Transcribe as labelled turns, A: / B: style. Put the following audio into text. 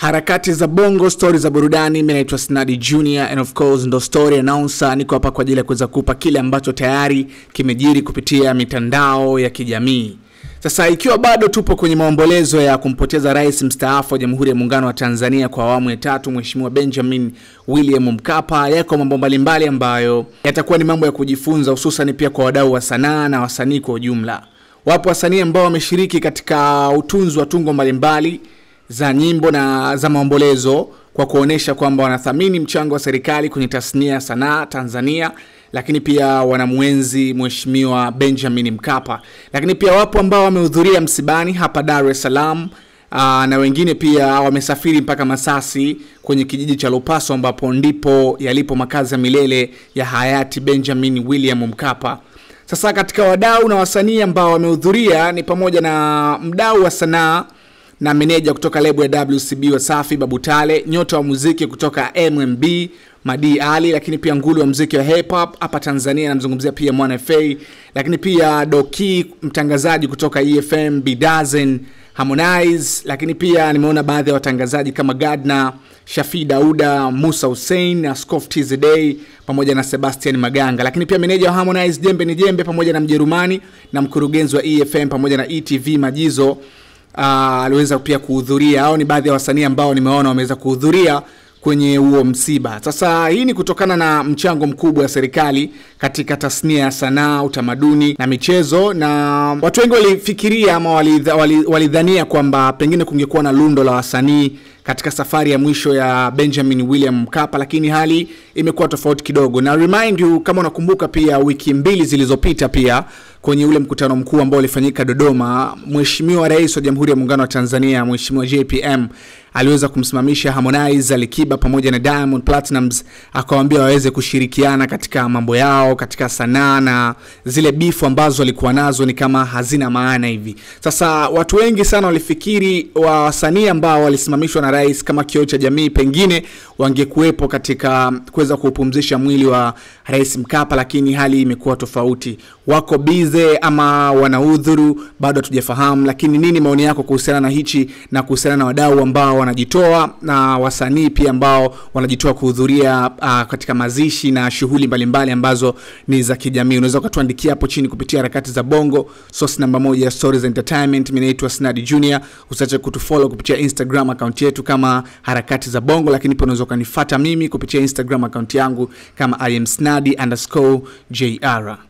A: harakati za bongo stori za burudani. Mi naitwa snadi junior and of course ndo story announcer. Niko hapa kwa ajili ya kuweza kupa kile ambacho tayari kimejiri kupitia mitandao ya kijamii. Sasa ikiwa bado tupo kwenye maombolezo ya kumpoteza rais mstaafu wa jamhuri ya muungano wa tanzania kwa awamu ya tatu mweshimiwa benjamin william mkapa yako mambo mbalimbali ambayo yatakuwa ni mambo ya kujifunza hususan pia kwa wadau wa sanaa na wasanii kwa ujumla. Wapo wasanii ambao wameshiriki katika utunzi wa tungo mbalimbali za nyimbo na za maombolezo kwa kuonyesha kwamba wanathamini mchango wa serikali kwenye tasnia ya sanaa Tanzania, lakini pia wanamwenzi Mheshimiwa Benjamin Mkapa. Lakini pia wapo ambao wamehudhuria msibani hapa Dar es Salaam. Aa, na wengine pia wamesafiri mpaka Masasi kwenye kijiji cha Lupaso ambapo ndipo yalipo makazi ya milele ya hayati Benjamin William Mkapa. Sasa katika wadau na wasanii ambao wamehudhuria ni pamoja na mdau wa sanaa na meneja kutoka lebo ya WCB Wasafi Babu Tale, nyota wa muziki kutoka MMB Madi Ali, lakini pia ngulu wa muziki wa hip hop hapa Tanzania, namzungumzia pia Mwana FA, lakini pia Doki mtangazaji kutoka EFM, Bidazen Harmonize, lakini pia nimeona baadhi ya watangazaji kama Gardner Shafi Dauda, Musa Hussein, Askof TZD pamoja na Sebastian Maganga, lakini pia meneja wa Harmonize Jembe ni Jembe pamoja na Mjerumani na mkurugenzi wa EFM pamoja na ETV Majizo aliweza pia kuhudhuria au ni baadhi ya wasanii ambao nimeona wameweza kuhudhuria kwenye huo msiba. Sasa hii ni kutokana na mchango mkubwa wa serikali katika tasnia ya sanaa, utamaduni na michezo, na watu wengi walifikiria ama walidhania wali, wali kwamba pengine kungekuwa na lundo la wasanii katika safari ya mwisho ya Benjamin William Mkapa, lakini hali imekuwa tofauti kidogo. Na remind you, kama unakumbuka, pia wiki mbili zilizopita pia kwenye ule mkutano mkuu ambao ulifanyika Dodoma, Mheshimiwa Rais wa Jamhuri ya Muungano wa Tanzania Mheshimiwa JPM aliweza kumsimamisha Harmonize, Alikiba pamoja na Diamond Platnumz, akawaambia waweze kushirikiana katika mambo yao, katika sanaa na zile bifu ambazo walikuwa nazo ni kama hazina maana hivi. Sasa watu wengi sana walifikiri wasanii ambao walisimamishwa na rais kama kioo cha jamii pengine wangekuwepo katika kuweza kuupumzisha mwili wa Rais Mkapa, lakini hali imekuwa tofauti. Wako bize ama wanaudhuru, bado hatujafahamu. Lakini nini maoni yako kuhusiana na hichi na kuhusiana na wadau ambao wanajitoa na wasanii pia ambao wanajitoa kuhudhuria uh, katika mazishi na shughuli mbalimbali ambazo ni za kijamii? Unaweza ukatuandikia hapo chini kupitia harakati za Bongo, source namba moja ya Stories Entertainment. Mimi naitwa Snadi Junior, usiache kutufollow kupitia Instagram account yetu kama harakati za Bongo, lakini pia unaweza ukanifuata mimi kupitia Instagram account yangu kama I am underscore JR.